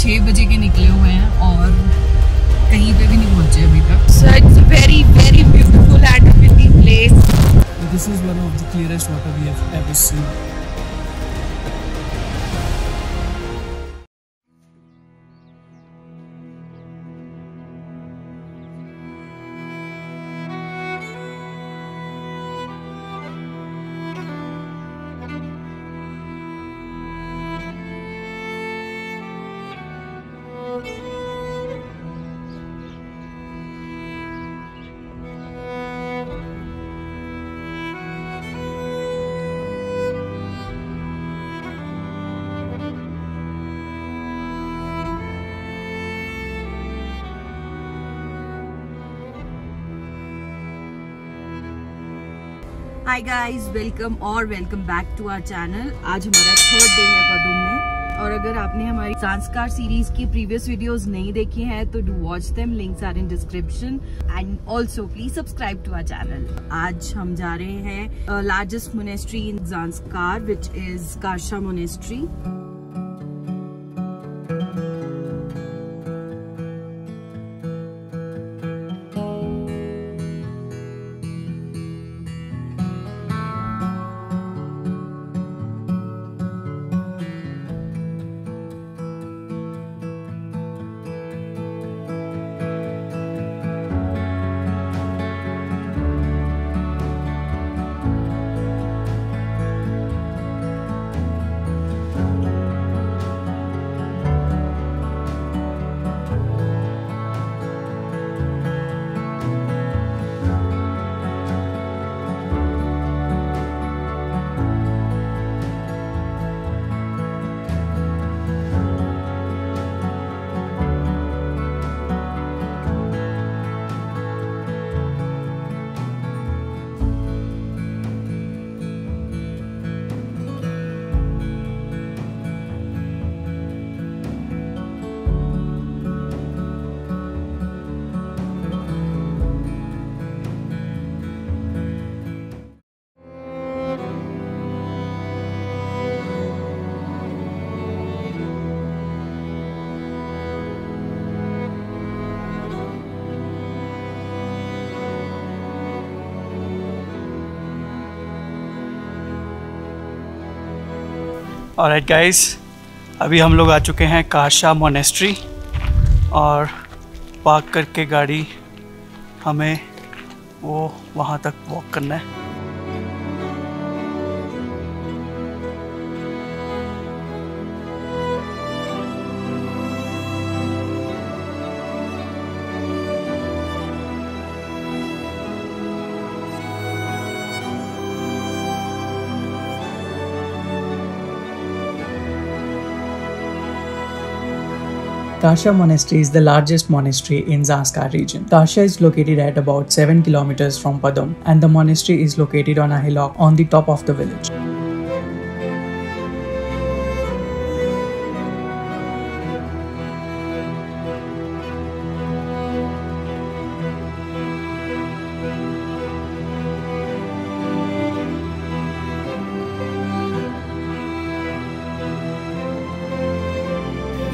छः बजे के निकले हुए हैं और कहीं पे भी नहीं पहुँचे अभी तक। So it's very very beautiful and place this is one of the clearest water we have ever seen hi guys welcome और welcome back to our channel आज हमारा थर्ड डे है पदुम में। और अगर आपने हमारी संस्कार सीरीज़ की प्रीवियस वीडियोस नहीं देखी हैं तो do watch them links are in description and also please subscribe to our channel आज हम जा रहे हैं largest monastery in Zanskar which is Karsha monastery Alright guys अभी हम लोग आ चुके हैं काशा मोनेस्ट्री और पार्क करके गाड़ी हमें वो वहाँ तक वॉक करना है। Karsha Monastery is the largest monastery in Zanskar region. Karsha is located at about 7 kilometers from Padum and the monastery is located on a hillock on the top of the village.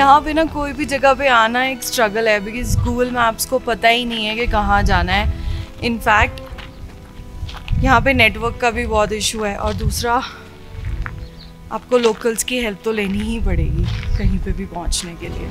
यहाँ पे ना कोई भी जगह पे आना एक struggle है बिकॉज़ गूगल मैप्स को पता ही नहीं है कि कहाँ जाना है। इनफैक्ट यहाँ पे नेटवर्क का भी बहुत इशू है और दूसरा, आपको लोकल्स की हेल्प तो लेनी ही पड़ेगी कहीं पे भी पहुँचने के लिए।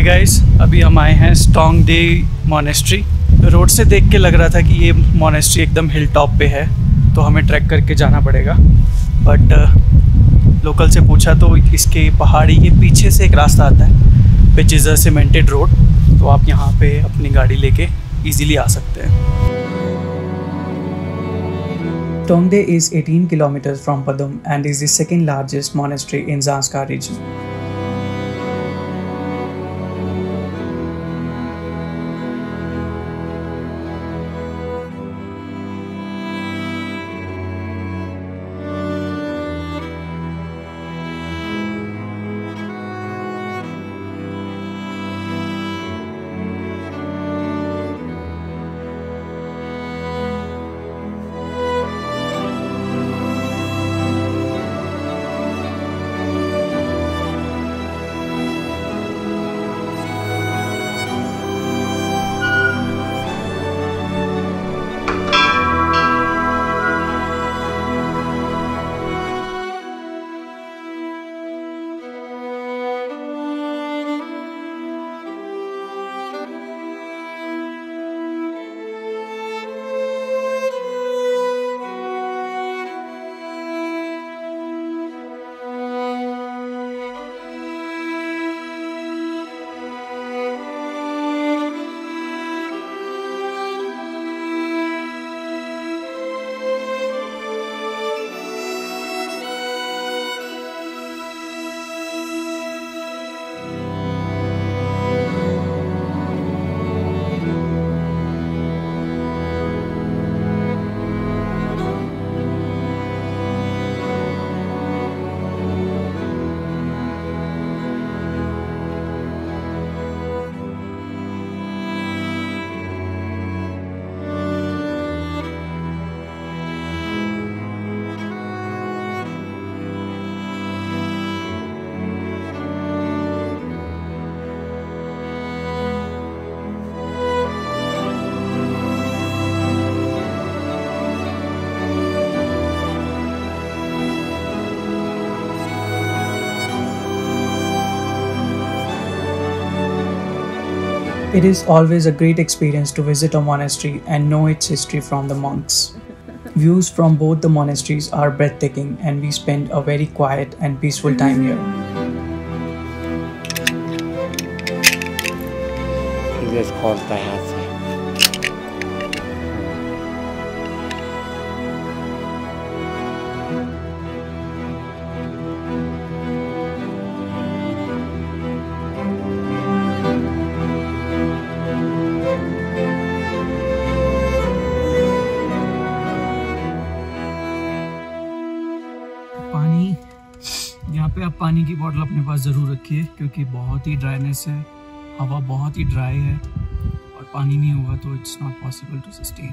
ओके गाइस अभी हम आए हैं स्टोंग डे मोनेस्ट्री रोड से देख के लग रहा था कि ये मोनेस्ट्री एकदम हिल टॉप पे है तो हमें ट्रैक करके जाना पड़ेगा। बट लोकल से पूछा तो इसके पहाड़ी के पीछे से एक रास्ता आता है which is a cemented road तो आप यहाँ पे अपनी गाड़ी लेके इजीली आ सकते हैं। Tongde is 18 kilometers from Padum and is the second largest monastery in Zanskar region. It is always a great experience to visit a monastery and know its history from the monks. Views from both the monasteries are breathtaking, and we spend a very quiet and peaceful time here. Is called Dayase. पानी की bottle अपने पास ज़रूर रखिए, क्योंकि बहुत ही dryness है, हवा बहुत ही ड्राई है, और पानी नहीं होगा तो it's not possible to sustain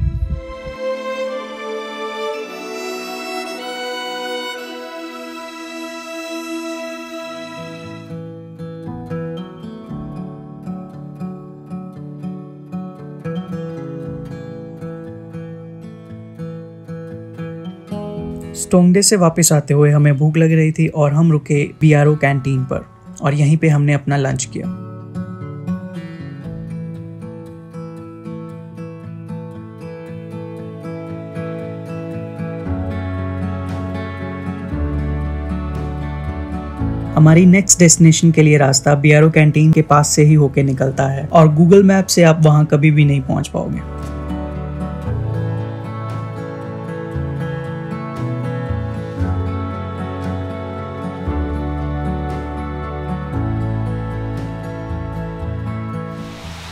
Stongde से वापस आते हुए हमें भूख लग रही थी और हम रुके बीआरओ कैंटीन पर और यहीं पे हमने अपना लंच किया। हमारी नेक्स्ट डेस्टिनेशन के लिए रास्ता बीआरओ कैंटीन के पास से ही होके निकलता है और गूगल मैप से आप वहाँ कभी भी नहीं पहुँच पाओगे।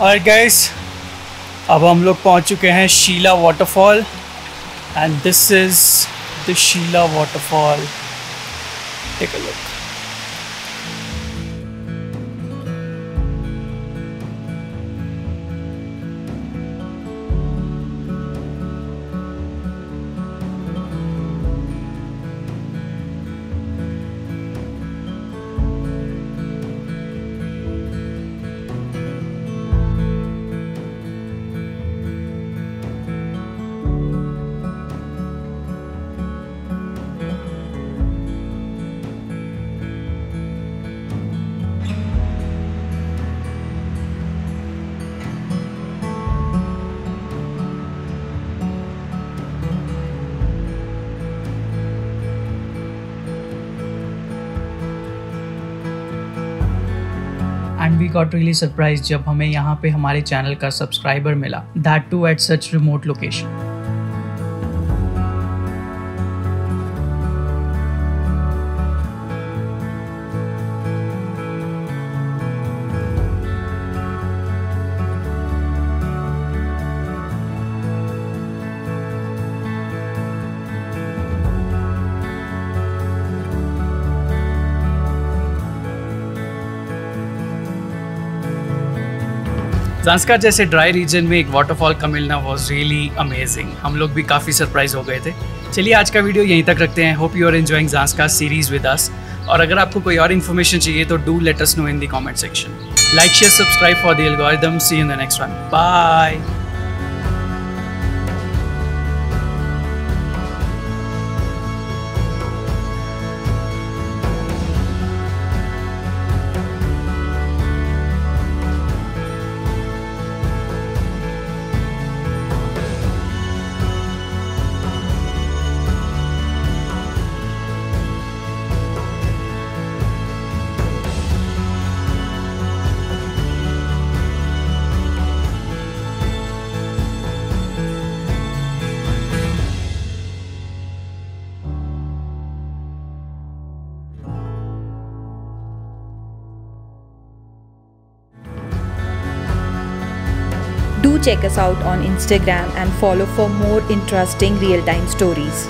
और गैस अब हम लोग पहुँच चुके हैं Shila waterfall and this is the Shila waterfall take a look and we got really surprise जब हमें यहाँ पे हमारे चैनल का सब्सक्राइबर मिला that too at such remote location Zanskar जैसे ड्राई रीजन में एक वाटरफॉल का मिलना वॉज़ रियली अमेजिंग हम लोग भी काफ़ी सरप्राइज़ हो गए थे। चलिए आज का वीडियो यहीं तक रखते हैं। Hope you are enjoying Zanskar series with us और अगर आपको कोई और इन्फॉर्मेशन चाहिए तो do let us know in the comment section like share subscribe for the algorithm see in the next one bye check us out on Instagram and follow for more interesting real time stories.